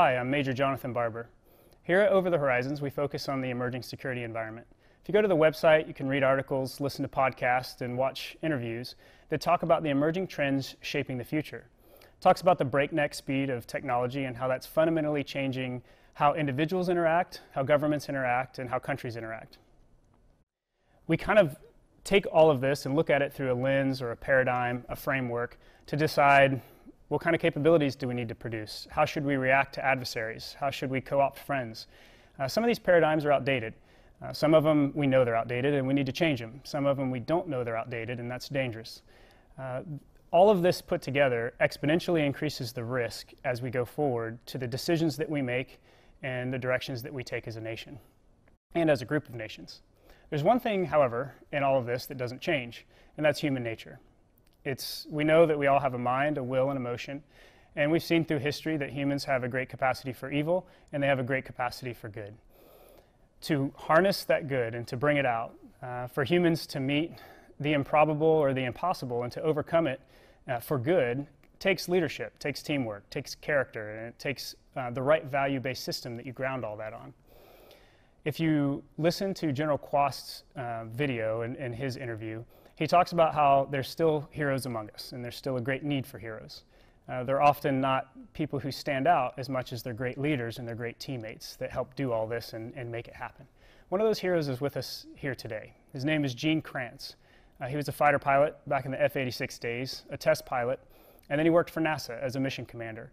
Hi, I'm Major Jonathan Barber. Here at Over the Horizons, we focus on the emerging security environment. If you go to the website, you can read articles, listen to podcasts, and watch interviews that talk about the emerging trends shaping the future. It talks about the breakneck speed of technology and how that's fundamentally changing how individuals interact, how governments interact, and how countries interact. We kind of take all of this and look at it through a lens or a paradigm, a framework, to decide what kind of capabilities do we need to produce? How should we react to adversaries? How should we co opt friends? Uh, some of these paradigms are outdated. Uh, some of them we know they're outdated and we need to change them. Some of them we don't know they're outdated and that's dangerous. Uh, all of this put together exponentially increases the risk as we go forward to the decisions that we make and the directions that we take as a nation and as a group of nations. There's one thing, however, in all of this that doesn't change, and that's human nature. It's, we know that we all have a mind, a will, and emotion. And we've seen through history that humans have a great capacity for evil and they have a great capacity for good. To harness that good and to bring it out, uh, for humans to meet the improbable or the impossible and to overcome it uh, for good takes leadership, takes teamwork, takes character, and it takes uh, the right value based system that you ground all that on. If you listen to General Quast's uh, video and, and his interview, he talks about how there's still heroes among us and there's still a great need for heroes. Uh, they're often not people who stand out as much as they're great leaders and they're great teammates that help do all this and, and make it happen. One of those heroes is with us here today. His name is Gene Kranz. Uh, he was a fighter pilot back in the F 86 days, a test pilot, and then he worked for NASA as a mission commander.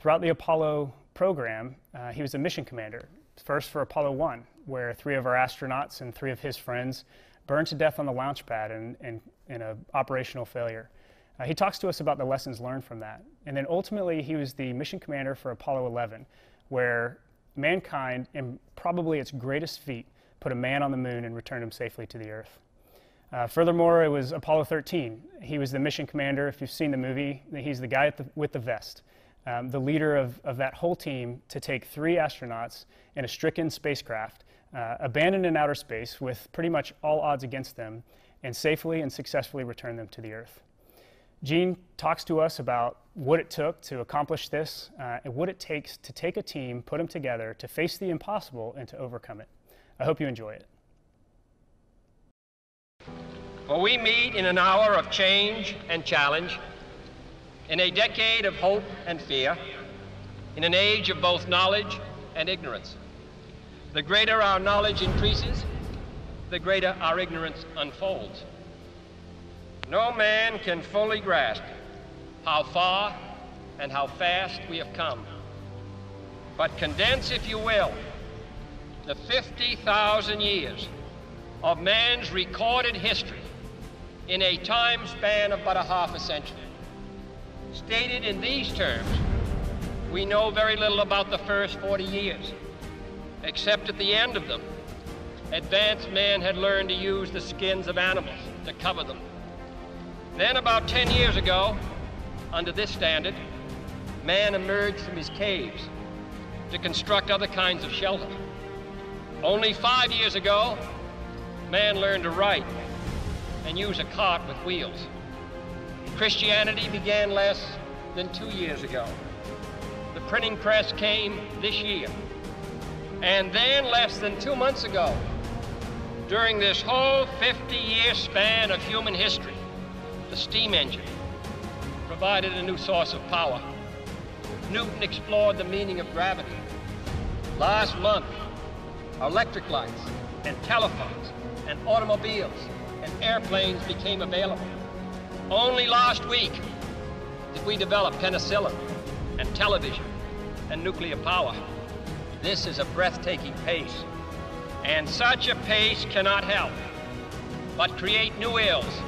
Throughout the Apollo program, uh, he was a mission commander, first for Apollo 1, where three of our astronauts and three of his friends burned to death on the launch pad in, in, in an operational failure. Uh, he talks to us about the lessons learned from that. And then ultimately, he was the mission commander for Apollo 11, where mankind, in probably its greatest feat, put a man on the moon and returned him safely to the Earth. Uh, furthermore, it was Apollo 13. He was the mission commander. If you've seen the movie, he's the guy the, with the vest, um, the leader of, of that whole team to take three astronauts in a stricken spacecraft uh, abandoned in outer space with pretty much all odds against them, and safely and successfully return them to the Earth. Gene talks to us about what it took to accomplish this uh, and what it takes to take a team, put them together, to face the impossible and to overcome it. I hope you enjoy it. For we meet in an hour of change and challenge, in a decade of hope and fear, in an age of both knowledge and ignorance. The greater our knowledge increases, the greater our ignorance unfolds. No man can fully grasp how far and how fast we have come. But condense, if you will, the 50,000 years of man's recorded history in a time span of but a half a century. Stated in these terms, we know very little about the first 40 years except at the end of them, advanced man had learned to use the skins of animals to cover them. Then, about 10 years ago, under this standard, man emerged from his caves to construct other kinds of shelter. Only five years ago, man learned to write and use a cart with wheels. Christianity began less than two years ago. The printing press came this year. And then, less than two months ago, during this whole 50 year span of human history, the steam engine provided a new source of power. Newton explored the meaning of gravity. Last month, electric lights and telephones and automobiles and airplanes became available. Only last week did we develop penicillin and television and nuclear power. This is a breathtaking pace, and such a pace cannot help but create new ills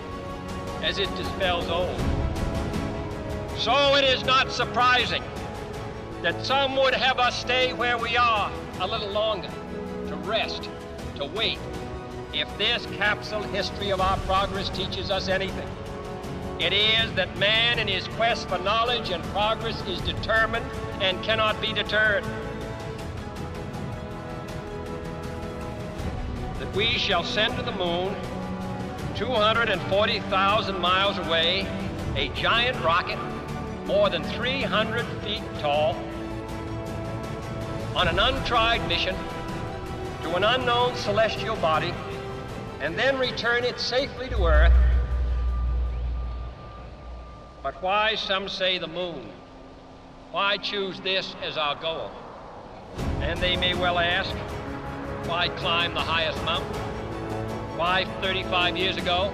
as it dispels old. So it is not surprising that some would have us stay where we are a little longer, to rest, to wait, if this capsule history of our progress teaches us anything. It is that man in his quest for knowledge and progress is determined and cannot be deterred. We shall send to the moon, 240,000 miles away, a giant rocket more than 300 feet tall, on an untried mission to an unknown celestial body and then return it safely to Earth. But why, some say, the moon? Why choose this as our goal? And they may well ask, why climb the highest mountain? Why, 35 years ago,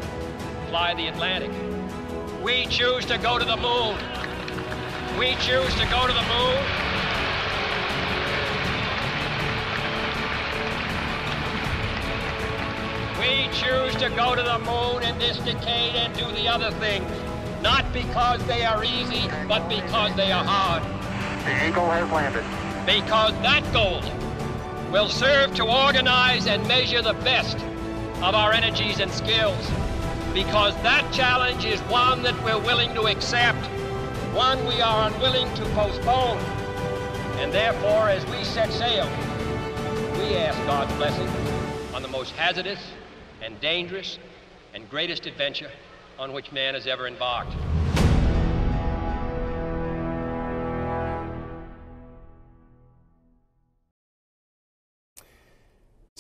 fly the Atlantic? We choose to go to the moon. We choose to go to the moon. We choose to go to the moon in this decade and do the other things, not because they are easy, but because they are hard. The Eagle has landed. Because that goal will serve to organize and measure the best of our energies and skills. Because that challenge is one that we're willing to accept, one we are unwilling to postpone. And therefore, as we set sail, we ask God's blessing on the most hazardous and dangerous and greatest adventure on which man has ever embarked.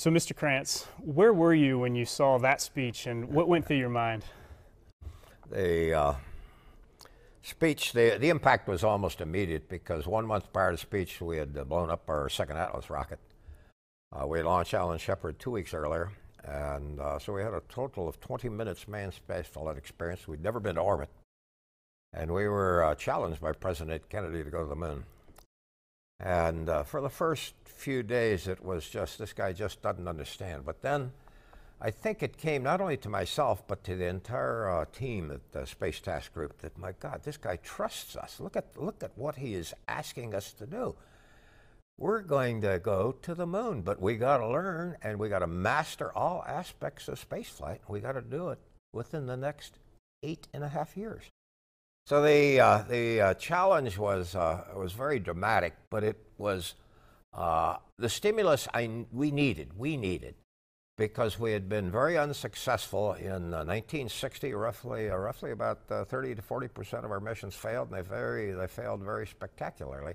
So, Mr. Kranz, where were you when you saw that speech and what went through your mind? The uh, speech, the, the impact was almost immediate because one month prior to speech, we had uh, blown up our second Atlas rocket. Uh, we had launched Alan Shepard two weeks earlier, and uh, so we had a total of 20 minutes manned space flight experience. We'd never been to orbit, and we were uh, challenged by President Kennedy to go to the moon. And uh, for the first few days, it was just, this guy just doesn't understand. But then I think it came not only to myself, but to the entire uh, team at the Space Task Group that, my God, this guy trusts us. Look at, look at what he is asking us to do. We're going to go to the moon, but we got to learn and we got to master all aspects of spaceflight. We got to do it within the next eight and a half years. So the uh, the uh, challenge was uh, was very dramatic, but it was uh, the stimulus I, we needed. We needed because we had been very unsuccessful in 1960. Uh, roughly, uh, roughly about 30 to 40 percent of our missions failed, and they very they failed very spectacularly.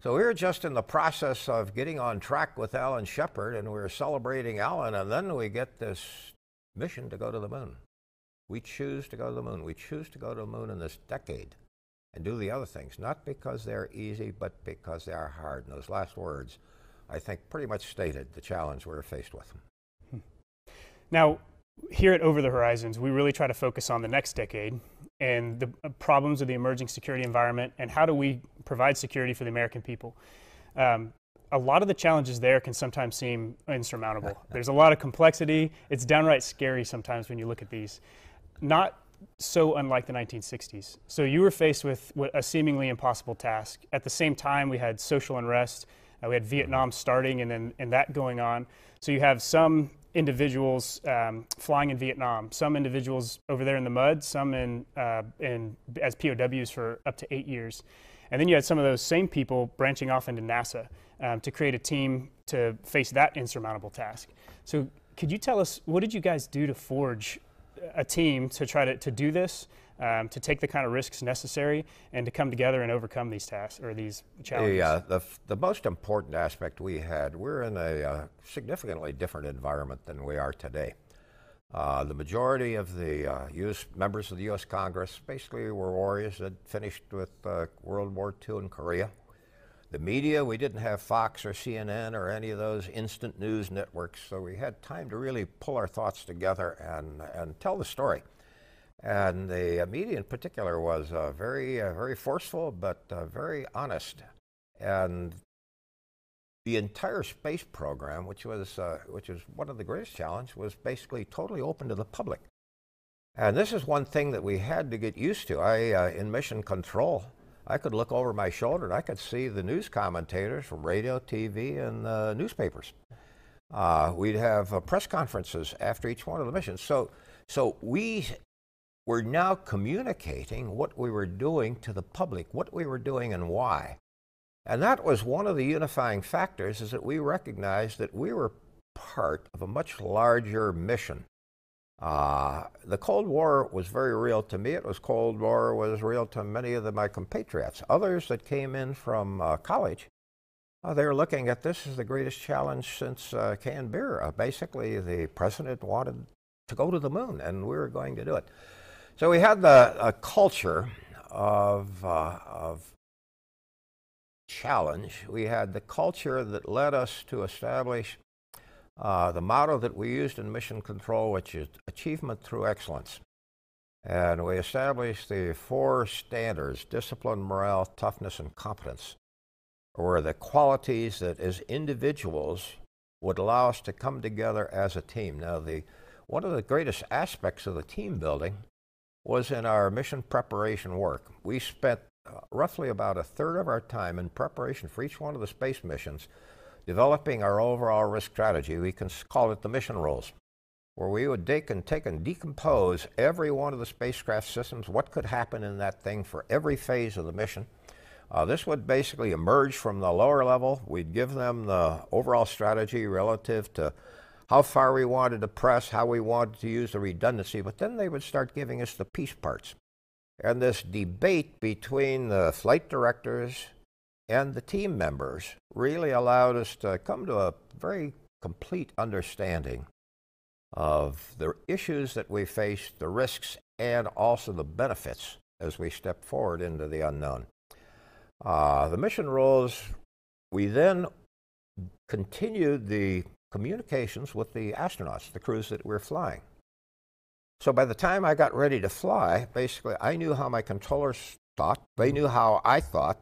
So we were just in the process of getting on track with Alan Shepard, and we were celebrating Alan, and then we get this mission to go to the moon. We choose to go to the moon. We choose to go to the moon in this decade and do the other things, not because they're easy, but because they are hard. And those last words, I think, pretty much stated the challenge we're faced with. Now, here at Over the Horizons, we really try to focus on the next decade and the uh, problems of the emerging security environment and how do we provide security for the American people. Um, a lot of the challenges there can sometimes seem insurmountable. There's a lot of complexity. It's downright scary sometimes when you look at these not so unlike the 1960s. So you were faced with a seemingly impossible task. At the same time, we had social unrest. Uh, we had Vietnam starting and then and that going on. So you have some individuals um, flying in Vietnam, some individuals over there in the mud, some in, uh, in as POWs for up to eight years. And then you had some of those same people branching off into NASA um, to create a team to face that insurmountable task. So could you tell us what did you guys do to forge a team to try to, to do this, um, to take the kind of risks necessary, and to come together and overcome these tasks or these challenges? The, uh, the, the most important aspect we had, we're in a uh, significantly different environment than we are today. Uh, the majority of the US, uh, members of the U.S. Congress basically were warriors that finished with uh, World War II in Korea. The media, we didn't have Fox or CNN or any of those instant news networks, so we had time to really pull our thoughts together and, and tell the story. And the media in particular was uh, very, uh, very forceful, but uh, very honest. And the entire space program, which was, uh, which was one of the greatest challenges, was basically totally open to the public. And this is one thing that we had to get used to. I, uh, in mission control, I could look over my shoulder and I could see the news commentators from radio, TV, and uh, newspapers. Uh, we'd have uh, press conferences after each one of the missions. So, so we were now communicating what we were doing to the public, what we were doing and why. And that was one of the unifying factors is that we recognized that we were part of a much larger mission uh, the Cold War was very real to me. It was Cold War was real to many of the, my compatriots. Others that came in from uh, college uh, they were looking at this as the greatest challenge since uh, canned beer. Uh, basically, the president wanted to go to the moon, and we were going to do it. So we had the a culture of, uh, of challenge. We had the culture that led us to establish uh, the motto that we used in mission control, which is achievement through excellence. And we established the four standards discipline, morale, toughness, and competence, were the qualities that as individuals would allow us to come together as a team. Now, the, one of the greatest aspects of the team building was in our mission preparation work. We spent uh, roughly about a third of our time in preparation for each one of the space missions, developing our overall risk strategy. We can call it the mission rules, where we would take and take and decompose every one of the spacecraft systems, what could happen in that thing for every phase of the mission. Uh, this would basically emerge from the lower level. We'd give them the overall strategy relative to how far we wanted to press, how we wanted to use the redundancy, but then they would start giving us the piece parts. And this debate between the flight directors and the team members really allowed us to come to a very complete understanding of the issues that we face, the risks, and also the benefits as we step forward into the unknown. Uh, the mission rules, we then continued the communications with the astronauts, the crews that we're flying. So by the time I got ready to fly, basically I knew how my controllers thought, they knew how I thought.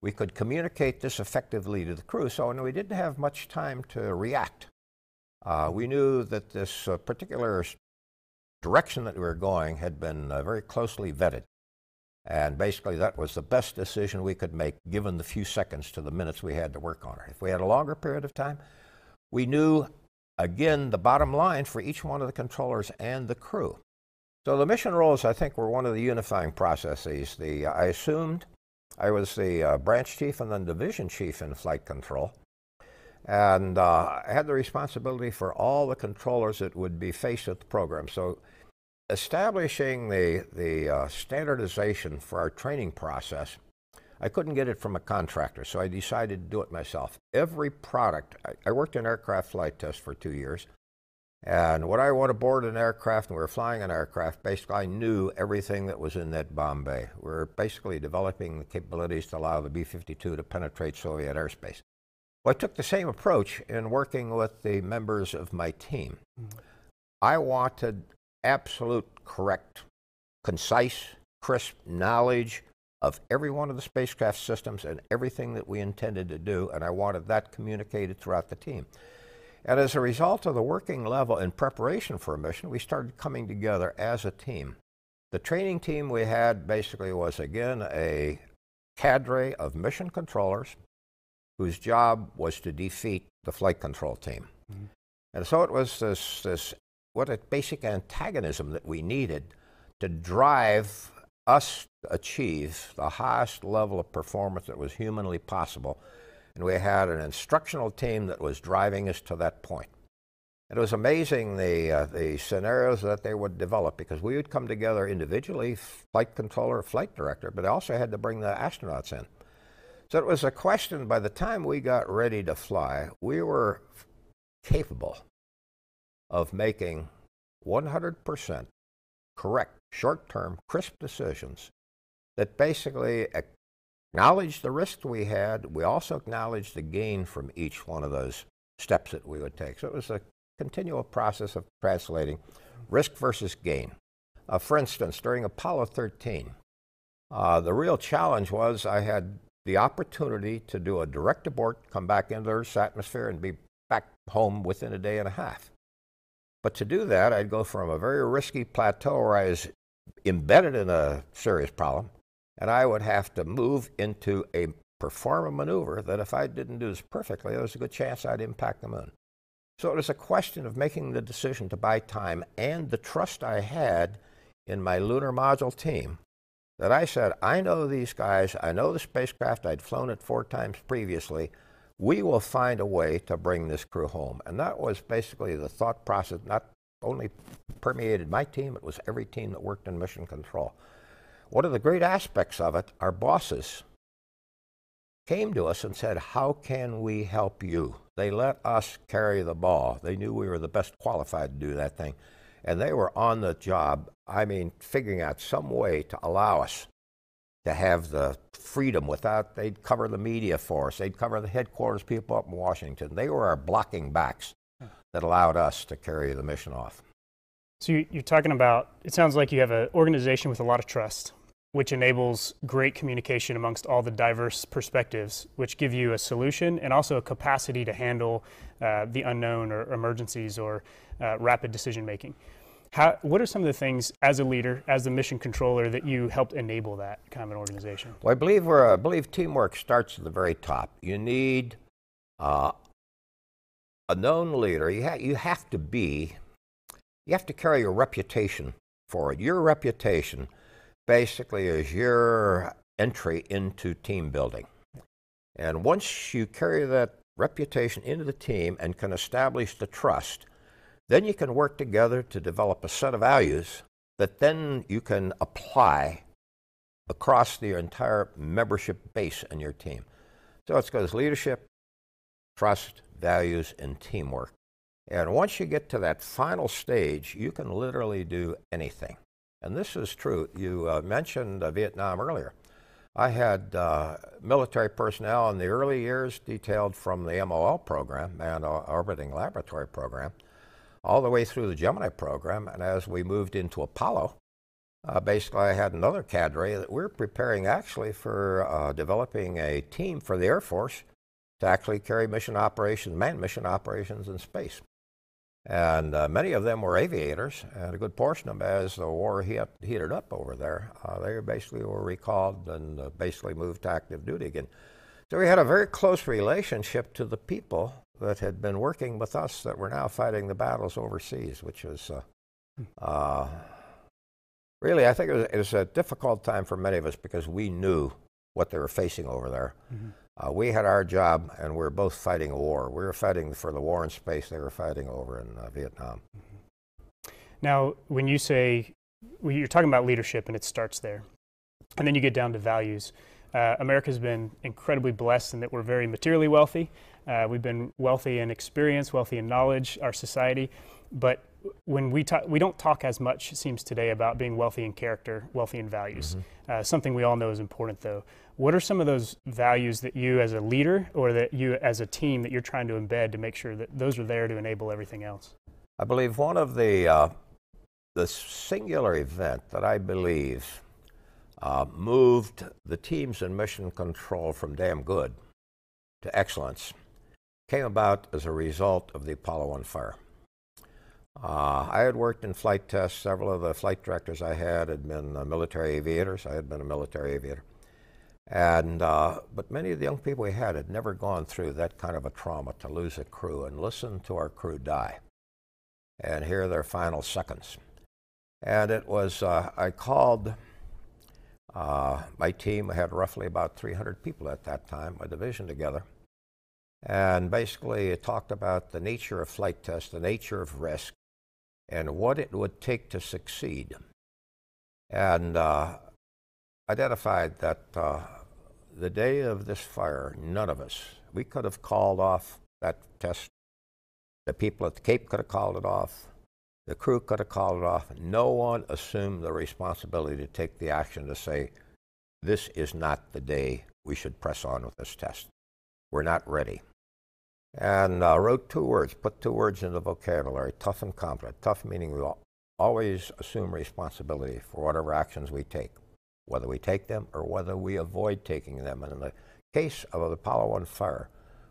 We could communicate this effectively to the crew, so we didn't have much time to react. Uh, we knew that this uh, particular direction that we were going had been uh, very closely vetted. And basically, that was the best decision we could make given the few seconds to the minutes we had to work on it. If we had a longer period of time, we knew, again, the bottom line for each one of the controllers and the crew. So the mission roles, I think, were one of the unifying processes. The, I assumed I was the uh, branch chief and then division chief in flight control. And uh, I had the responsibility for all the controllers that would be faced with the program. So establishing the, the uh, standardization for our training process I couldn't get it from a contractor, so I decided to do it myself. Every product, I, I worked in aircraft flight test for two years, and when I went aboard an aircraft and we were flying an aircraft, basically I knew everything that was in that bomb bay. We were basically developing the capabilities to allow the B-52 to penetrate Soviet airspace. Well, I took the same approach in working with the members of my team. Mm-hmm. I wanted absolute correct, concise, crisp knowledge of every one of the spacecraft systems and everything that we intended to do, and I wanted that communicated throughout the team. And as a result of the working level in preparation for a mission, we started coming together as a team. The training team we had basically was, again, a cadre of mission controllers whose job was to defeat the flight control team. Mm-hmm. And so it was this, this, what a basic antagonism that we needed to drive us achieve the highest level of performance that was humanly possible. And we had an instructional team that was driving us to that point. It was amazing the, uh, the scenarios that they would develop because we would come together individually, flight controller, flight director, but I also had to bring the astronauts in. So it was a question by the time we got ready to fly, we were capable of making 100% correct short term, crisp decisions that basically acknowledged the risk we had. We also acknowledged the gain from each one of those steps that we would take. So it was a continual process of translating risk versus gain. Uh, for instance, during Apollo 13, uh, the real challenge was I had the opportunity to do a direct abort, come back into Earth's atmosphere, and be back home within a day and a half. But to do that, I'd go from a very risky plateau where I was embedded in a serious problem, and I would have to move into a perform a maneuver that if I didn't do this perfectly, there was a good chance I'd impact the moon. So it was a question of making the decision to buy time and the trust I had in my lunar module team that I said, I know these guys, I know the spacecraft, I'd flown it four times previously. We will find a way to bring this crew home. And that was basically the thought process, not only permeated my team, it was every team that worked in mission control. One of the great aspects of it, our bosses came to us and said, How can we help you? They let us carry the ball. They knew we were the best qualified to do that thing. And they were on the job, I mean, figuring out some way to allow us to have the freedom without, they'd cover the media for us, they'd cover the headquarters people up in Washington. They were our blocking backs that allowed us to carry the mission off. So you, you're talking about, it sounds like you have an organization with a lot of trust, which enables great communication amongst all the diverse perspectives, which give you a solution and also a capacity to handle uh, the unknown or emergencies or uh, rapid decision making. How, what are some of the things as a leader, as the mission controller, that you helped enable that kind of an organization? Well, I believe I believe teamwork starts at the very top. You need uh, a known leader. You, ha- you have to be, you have to carry a reputation for it. Your reputation basically is your entry into team building. And once you carry that reputation into the team and can establish the trust, then you can work together to develop a set of values that then you can apply across the entire membership base in your team. So it goes leadership, trust, values, and teamwork. And once you get to that final stage, you can literally do anything. And this is true. You uh, mentioned uh, Vietnam earlier. I had uh, military personnel in the early years detailed from the MOL program, Manned Orbiting Laboratory program, all the way through the Gemini program. And as we moved into Apollo, uh, basically I had another cadre that we're preparing actually for uh, developing a team for the Air Force to actually carry mission operations, manned mission operations in space. And uh, many of them were aviators, and a good portion of them, as the war heat, heated up over there, uh, they basically were recalled and uh, basically moved to active duty again. So we had a very close relationship to the people that had been working with us that were now fighting the battles overseas, which was uh, uh, really, I think it was, it was, a difficult time for many of us because we knew what they were facing over there. Mm-hmm. Uh, we had our job, and we were both fighting a war. We were fighting for the war in space. They were fighting over in uh, Vietnam. Now, when you say well, you're talking about leadership, and it starts there, and then you get down to values. Uh, America's been incredibly blessed in that we're very materially wealthy. Uh, we've been wealthy in experience, wealthy in knowledge, our society. But when we talk, we don't talk as much, it seems today, about being wealthy in character, wealthy in values. Mm-hmm. Uh, something we all know is important, though. What are some of those values that you, as a leader, or that you, as a team, that you're trying to embed to make sure that those are there to enable everything else? I believe one of the uh, the singular event that I believe uh, moved the teams in mission control from damn good to excellence came about as a result of the Apollo 1 fire. Uh, I had worked in flight tests. Several of the flight directors I had had been uh, military aviators. I had been a military aviator. And, uh, but many of the young people we had had never gone through that kind of a trauma to lose a crew and listen to our crew die and hear their final seconds. And it was, uh, I called uh, my team, I had roughly about 300 people at that time, my division together. And basically, it talked about the nature of flight tests, the nature of risk, and what it would take to succeed. And uh, identified that uh, the day of this fire, none of us, we could have called off that test. The people at the Cape could have called it off. The crew could have called it off. No one assumed the responsibility to take the action to say, this is not the day we should press on with this test. We're not ready. And uh, wrote two words, put two words in the vocabulary tough and competent. Tough meaning we always assume responsibility for whatever actions we take, whether we take them or whether we avoid taking them. And in the case of the Apollo 1 fire,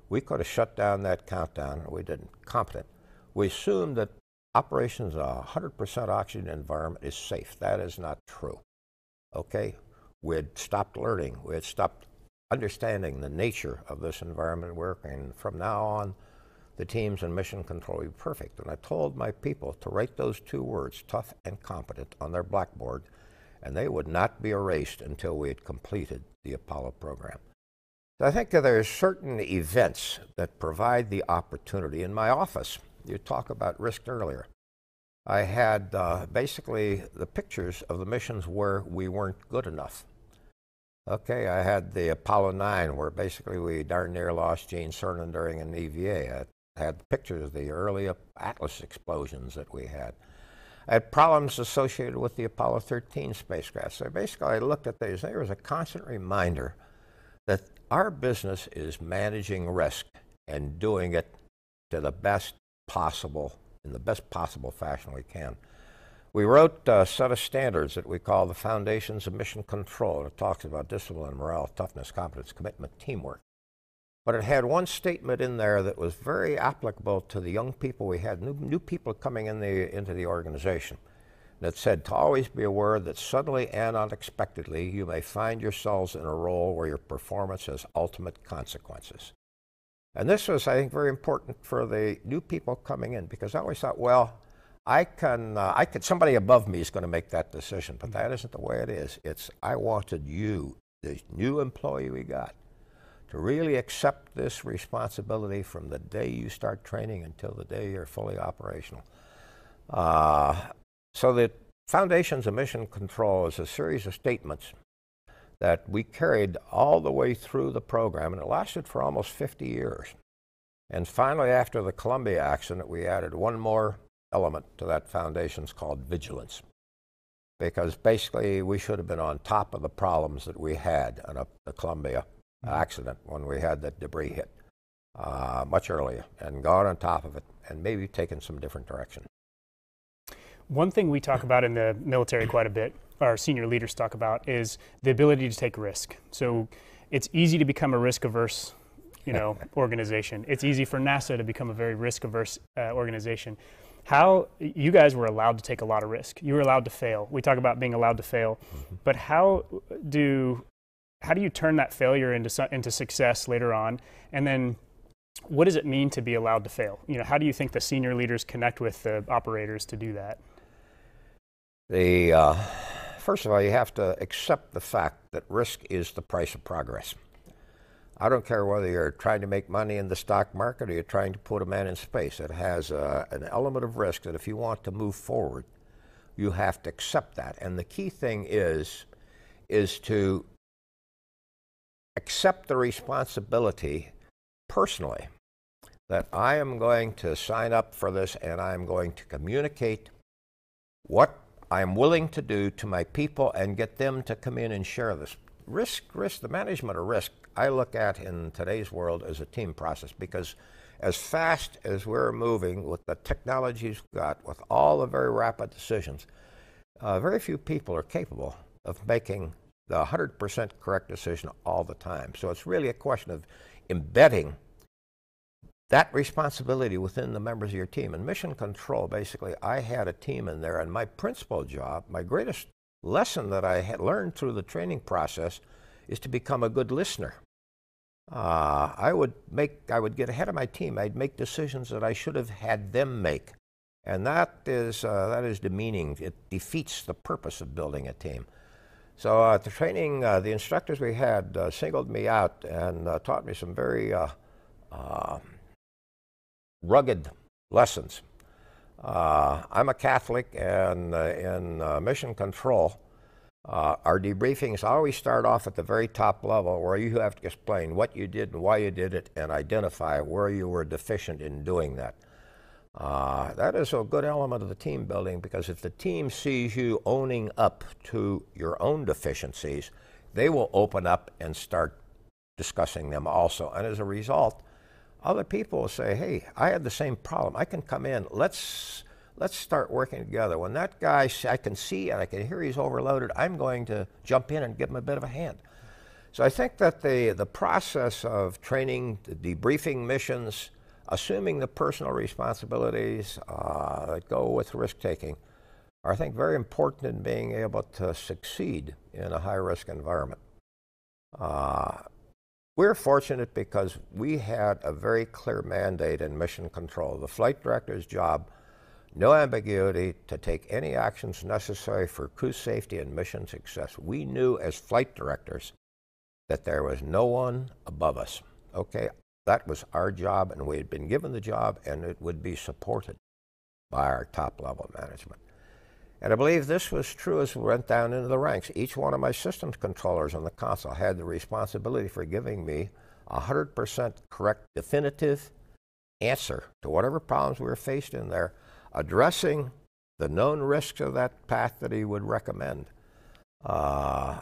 we could have shut down that countdown, we didn't. Competent. We assumed that operations in a 100% oxygen environment is safe. That is not true. Okay? We had stopped learning. We had stopped understanding the nature of this environment work, and from now on, the teams in mission control will be perfect. And I told my people to write those two words, tough and competent, on their blackboard, and they would not be erased until we had completed the Apollo program. I think that there are certain events that provide the opportunity. In my office, you talk about risk earlier. I had uh, basically the pictures of the missions where we weren't good enough. Okay, I had the Apollo 9 where basically we darn near lost Gene Cernan during an EVA. I had pictures of the early Atlas explosions that we had. I had problems associated with the Apollo 13 spacecraft. So basically I looked at these. There was a constant reminder that our business is managing risk and doing it to the best possible, in the best possible fashion we can. We wrote uh, a set of standards that we call the Foundations of Mission Control. It talks about discipline, morale, toughness, competence, commitment, teamwork. But it had one statement in there that was very applicable to the young people we had, new, new people coming in the, into the organization, that said to always be aware that suddenly and unexpectedly you may find yourselves in a role where your performance has ultimate consequences. And this was, I think, very important for the new people coming in because I always thought, well, I can, uh, I could, somebody above me is going to make that decision, but that isn't the way it is. It's, I wanted you, the new employee we got, to really accept this responsibility from the day you start training until the day you're fully operational. Uh, so the Foundations of Mission Control is a series of statements that we carried all the way through the program, and it lasted for almost 50 years. And finally, after the Columbia accident, we added one more element to that foundation is called vigilance. Because basically, we should have been on top of the problems that we had in a, the Columbia mm-hmm. accident when we had that debris hit uh, much earlier and gone on top of it and maybe taken some different direction. One thing we talk about in the military quite a bit, our senior leaders talk about, is the ability to take risk. So it's easy to become a risk averse you know, organization. It's easy for NASA to become a very risk averse uh, organization how you guys were allowed to take a lot of risk. You were allowed to fail. We talk about being allowed to fail, mm-hmm. but how do how do you turn that failure into into success later on? And then what does it mean to be allowed to fail? You know, how do you think the senior leaders connect with the operators to do that? The uh, first of all, you have to accept the fact that risk is the price of progress. I don't care whether you're trying to make money in the stock market or you're trying to put a man in space. It has a, an element of risk that if you want to move forward, you have to accept that. And the key thing is, is to accept the responsibility personally that I am going to sign up for this and I'm going to communicate what I'm willing to do to my people and get them to come in and share this. Risk, risk, the management of risk I look at in today's world as a team process because as fast as we're moving with the technologies we've got, with all the very rapid decisions, uh, very few people are capable of making the 100% correct decision all the time. So it's really a question of embedding that responsibility within the members of your team. And mission control, basically, I had a team in there, and my principal job, my greatest lesson that I had learned through the training process is to become a good listener. Uh, I would make, I would get ahead of my team. I'd make decisions that I should have had them make, and that is uh, that is demeaning. It defeats the purpose of building a team. So uh, the training, uh, the instructors we had uh, singled me out and uh, taught me some very rugged lessons. I'm a Catholic, and in mission control. Uh, our debriefings always start off at the very top level where you have to explain what you did and why you did it and identify where you were deficient in doing that. Uh, that is a good element of the team building because if the team sees you owning up to your own deficiencies, they will open up and start discussing them also. And as a result, other people will say, hey, I had the same problem. I can come in. Let's let's start working together. When that guy, I can see and I can hear he's overloaded, I'm going to jump in and give him a bit of a hand. So I think that the, the process of training, debriefing missions, assuming the personal responsibilities uh, that go with risk taking, are, I think, very important in being able to succeed in a high risk environment. Uh, we're fortunate because we had a very clear mandate in mission control. The flight director's job no ambiguity to take any actions necessary for crew safety and mission success. We knew as flight directors that there was no one above us. Okay, that was our job, and we had been given the job, and it would be supported by our top level management. And I believe this was true as we went down into the ranks. Each one of my systems controllers on the console had the responsibility for giving me a 100% correct, definitive answer to whatever problems we were faced in there, addressing the known risks of that path that he would recommend. Uh,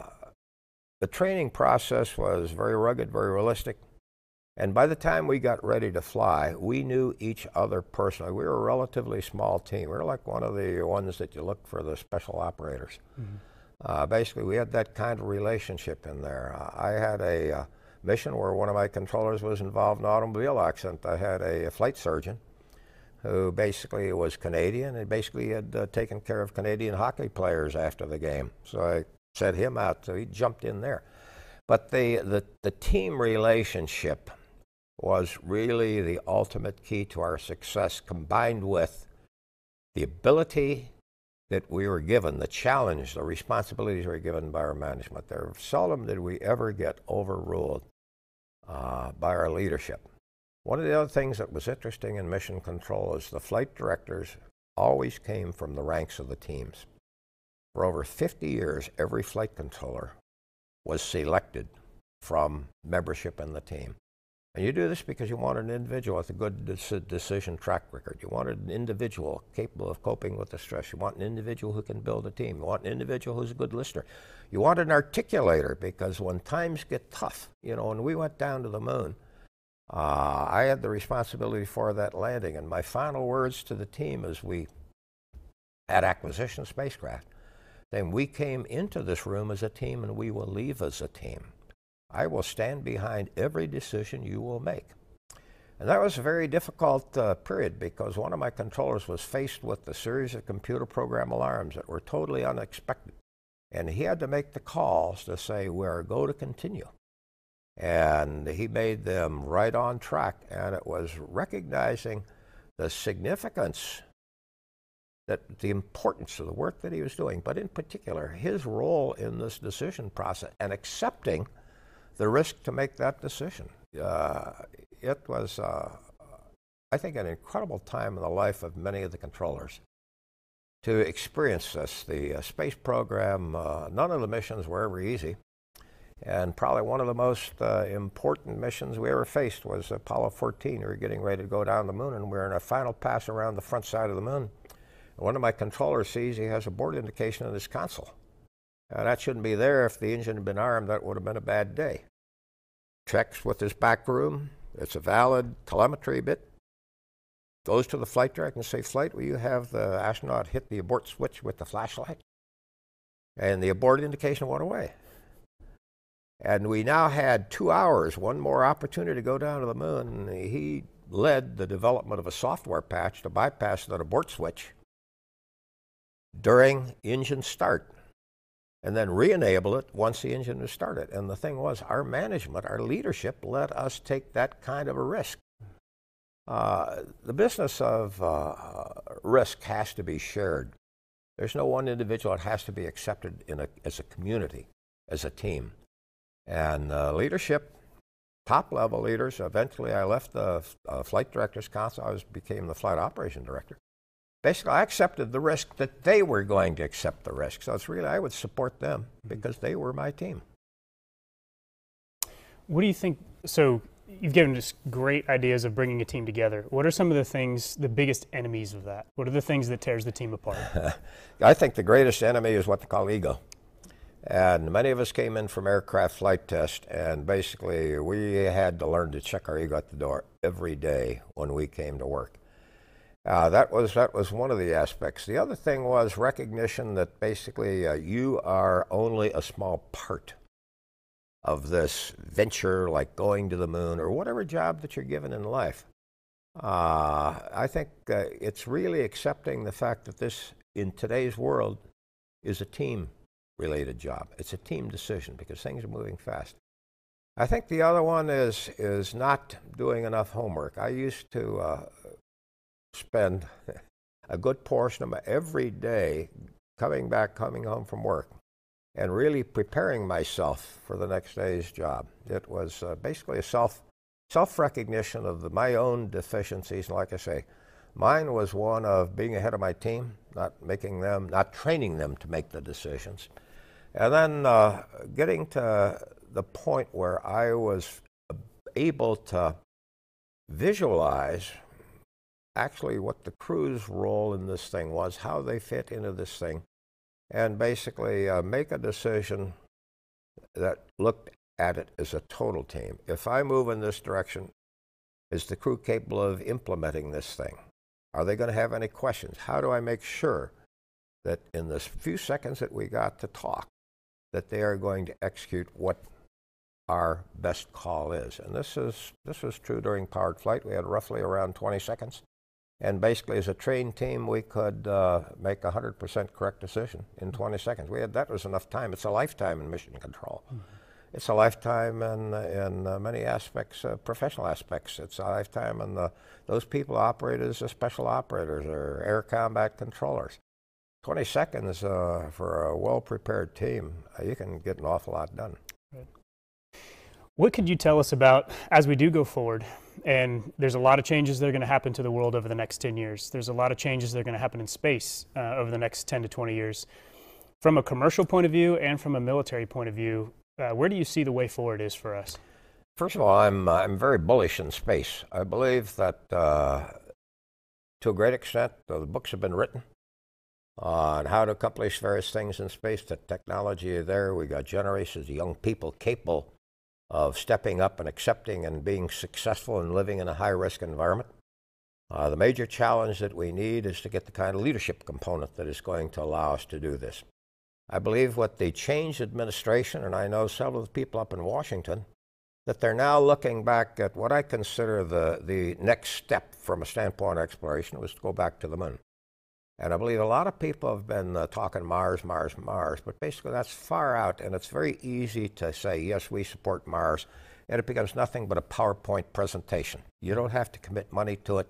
the training process was very rugged, very realistic. And by the time we got ready to fly, we knew each other personally. We were a relatively small team. We were like one of the ones that you look for the special operators. Mm-hmm. Uh, basically, we had that kind of relationship in there. Uh, I had a uh, mission where one of my controllers was involved in an automobile accident. I had a, a flight surgeon who basically was Canadian and basically had uh, taken care of Canadian hockey players after the game. So I set him out, so he jumped in there. But the, the, the team relationship was really the ultimate key to our success, combined with the ability that we were given, the challenge, the responsibilities we were given by our management. There seldom did we ever get overruled uh, by our leadership. One of the other things that was interesting in mission control is the flight directors always came from the ranks of the teams. For over 50 years, every flight controller was selected from membership in the team. And you do this because you want an individual with a good decision track record. You want an individual capable of coping with the stress. You want an individual who can build a team. You want an individual who's a good listener. You want an articulator because when times get tough, you know, when we went down to the moon, uh, I had the responsibility for that landing. And my final words to the team as we had acquisition spacecraft, then we came into this room as a team and we will leave as a team. I will stand behind every decision you will make. And that was a very difficult uh, period because one of my controllers was faced with a series of computer program alarms that were totally unexpected. And he had to make the calls to say, we're go to continue. And he made them right on track. And it was recognizing the significance, that the importance of the work that he was doing, but in particular, his role in this decision process and accepting the risk to make that decision. Uh, it was, uh, I think, an incredible time in the life of many of the controllers to experience this. The uh, space program, uh, none of the missions were ever easy. And probably one of the most uh, important missions we ever faced was Apollo 14. We were getting ready to go down the moon, and we are in a final pass around the front side of the moon. And one of my controllers sees he has abort indication on his console. Now, that shouldn't be there. If the engine had been armed, that would have been a bad day. Checks with his back room. It's a valid telemetry bit. Goes to the flight director and say, Flight, will you have the astronaut hit the abort switch with the flashlight? And the abort indication went away. And we now had two hours, one more opportunity to go down to the moon. He led the development of a software patch to bypass that abort switch during engine start and then re-enable it once the engine was started. And the thing was, our management, our leadership let us take that kind of a risk. Uh, the business of uh, risk has to be shared. There's no one individual. It has to be accepted a, as a community, as a team. And uh, leadership, top level leaders, eventually I left the uh, flight directors council. I was, became the flight operation director basically I accepted the risk that they were going to accept the risk. So it's really I would support them mm-hmm. because they were my team. What do you think? So you've given us great ideas of bringing a team together. What are some of the things, the biggest enemies of that? What are the things that tears the team apart? I think the greatest enemy is what they call ego. And many of us came in from aircraft flight test, and basically we had to learn to check our ego at the door every day when we came to work. Uh, that was that was one of the aspects. The other thing was recognition that basically uh, you are only a small part of this venture, like going to the moon or whatever job that you're given in life. Uh, I think uh, it's really accepting the fact that this, in today's world, is a team-related job. It's a team decision because things are moving fast. I think the other one is is not doing enough homework. I used to uh, spend a good portion of my every day coming back, coming home from work, and really preparing myself for the next day's job. It was uh, basically a self self recognition of the, my own deficiencies. And like I say, Mine was one of being ahead of my team, not making them, not training them to make the decisions. And then uh, getting to the point where I was able to visualize actually what the crew's role in this thing was, how they fit into this thing, and basically uh, make a decision that looked at it as a total team. If I move in this direction, is the crew capable of implementing this thing? Are they going to have any questions? How do I make sure that in the few seconds that we got to talk, that they are going to execute what our best call is? And this is this was true during powered flight. We had roughly around 20 seconds, and basically, as a trained team, we could uh, make a 100% correct decision in 20 seconds. We had that was enough time. It's a lifetime in mission control. Mm-hmm it's a lifetime in, in uh, many aspects, uh, professional aspects. It's a lifetime in the, those people operate as special operators or air combat controllers. 20 seconds uh, for a well prepared team, uh, you can get an awful lot done. Right. What could you tell us about as we do go forward? And there's a lot of changes that are going to happen to the world over the next 10 years. There's a lot of changes that are going to happen in space uh, over the next 10 to 20 years. From a commercial point of view and from a military point of view, uh, where do you see the way forward is for us? First of all, I'm, uh, I'm very bullish in space. I believe that uh, to a great extent, the books have been written on how to accomplish various things in space. The technology there. We got generations of young people capable of stepping up and accepting and being successful and living in a high risk environment. Uh, the major challenge that we need is to get the kind of leadership component that is going to allow us to do this. I believe what the change administration, and I know several of the people up in Washington, that they're now looking back at what I consider the, the next step from a standpoint of exploration was to go back to the moon. And I believe a lot of people have been uh, talking Mars, Mars, Mars, but basically that's far out, and it's very easy to say, yes, we support Mars, and it becomes nothing but a PowerPoint presentation. You don't have to commit money to it.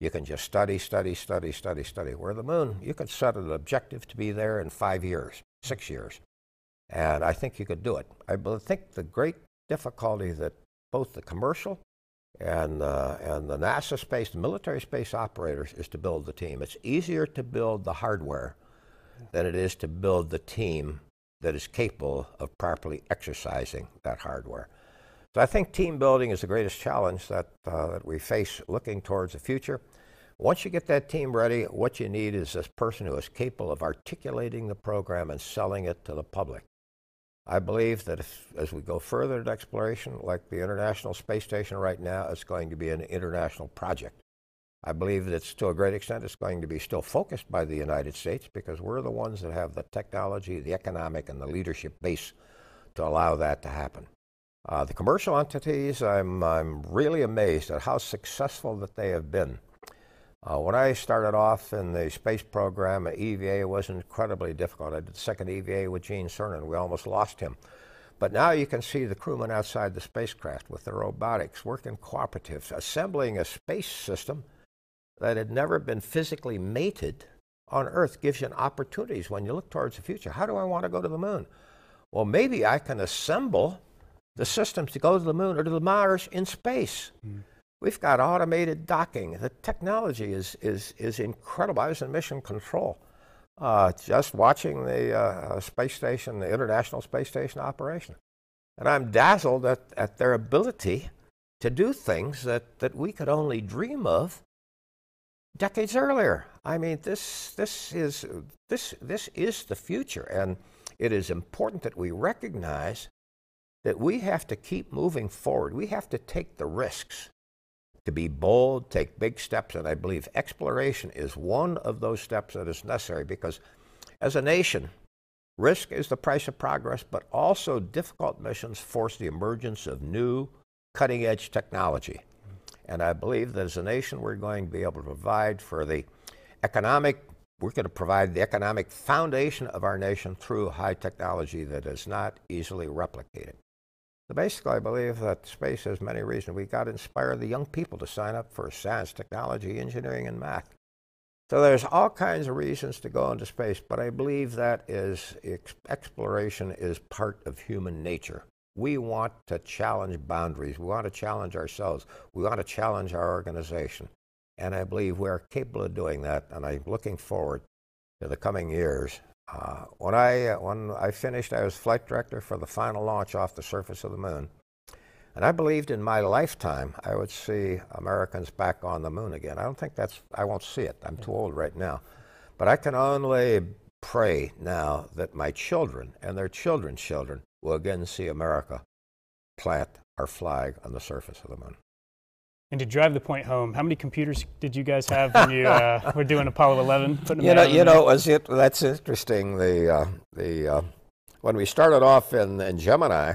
You can just study, study, study, study, study. Where the moon, you could set an objective to be there in five years six years. And I think you could do it. I think the great difficulty that both the commercial and, uh, and the NASA space, the military space operators, is to build the team. It's easier to build the hardware than it is to build the team that is capable of properly exercising that hardware. So I think team building is the greatest challenge that, uh, that we face looking towards the future. Once you get that team ready, what you need is this person who is capable of articulating the program and selling it to the public. I believe that if, as we go further into exploration, like the International Space Station right now, it's going to be an international project. I believe that to a great extent it's going to be still focused by the United States because we're the ones that have the technology, the economic, and the leadership base to allow that to happen. Uh, the commercial entities, I'm, I'm really amazed at how successful that they have been uh, when I started off in the space program EVA, was incredibly difficult. I did the second EVA with Gene Cernan. We almost lost him. But now you can see the crewmen outside the spacecraft with the robotics, working cooperatives, assembling a space system that had never been physically mated on Earth gives you opportunities when you look towards the future. How do I want to go to the moon? Well, maybe I can assemble the systems to go to the moon or to the Mars in space. Mm. We've got automated docking. The technology is, is, is incredible. I was in mission control. Uh, just watching the uh, space station, the International Space Station operation. And I'm dazzled at, at their ability to do things that, that we could only dream of decades earlier. I mean, this, this, is, this, this is the future, and it is important that we recognize that we have to keep moving forward. We have to take the risks to be bold, take big steps, and I believe exploration is one of those steps that is necessary because as a nation, risk is the price of progress, but also difficult missions force the emergence of new cutting edge technology. And I believe that as a nation, we're going to be able to provide for the economic, we're going to provide the economic foundation of our nation through high technology that is not easily replicated. Basically, I believe that space has many reasons. We've got to inspire the young people to sign up for science, technology, engineering, and math. So there's all kinds of reasons to go into space, but I believe that is exploration is part of human nature. We want to challenge boundaries. We want to challenge ourselves. We want to challenge our organization. and I believe we're capable of doing that. And I'm looking forward to the coming years. Uh, when I uh, when I finished, I was flight director for the final launch off the surface of the moon, and I believed in my lifetime I would see Americans back on the moon again. I don't think that's I won't see it. I'm too old right now, but I can only pray now that my children and their children's children will again see America plant our flag on the surface of the moon. And to drive the point home, how many computers did you guys have when you uh, were doing Apollo 11? Putting you know, you know, was it? That's interesting. The uh, the uh, when we started off in, in Gemini,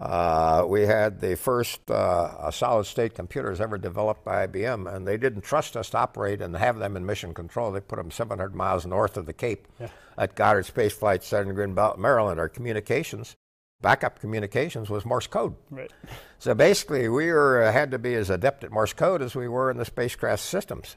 uh, we had the first uh, solid state computers ever developed by IBM, and they didn't trust us to operate and have them in mission control. They put them 700 miles north of the Cape yeah. at Goddard Space Flight Center in Greenbelt, Maryland. Our communications backup communications was Morse code. Right. So basically, we were, uh, had to be as adept at Morse code as we were in the spacecraft systems.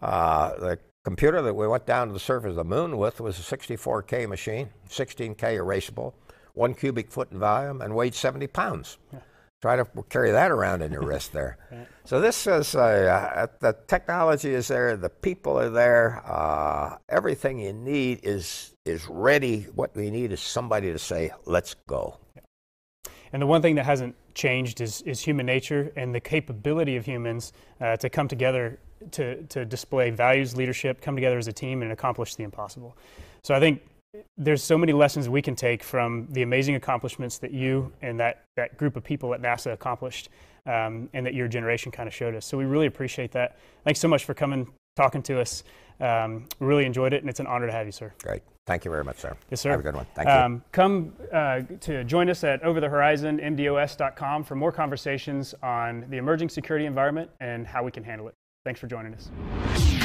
Uh, the computer that we went down to the surface of the moon with was a 64K machine, 16K erasable, one cubic foot in volume, and weighed 70 pounds. Yeah. Try to carry that around in your wrist there. Right. So this is uh, the technology is there, the people are there, uh, everything you need is is ready. What we need is somebody to say, "Let's go." And the one thing that hasn't changed is, is human nature and the capability of humans uh, to come together to, to display values, leadership, come together as a team, and accomplish the impossible. So I think there's so many lessons we can take from the amazing accomplishments that you and that, that group of people at NASA accomplished um, and that your generation kind of showed us. So we really appreciate that. Thanks so much for coming, talking to us. Um, really enjoyed it, and it's an honor to have you, sir. Great. Thank you very much, sir. Yes, sir. Have a good one. Thank um, you. Come uh, to join us at Over the Horizon, MDOS.com for more conversations on the emerging security environment and how we can handle it. Thanks for joining us.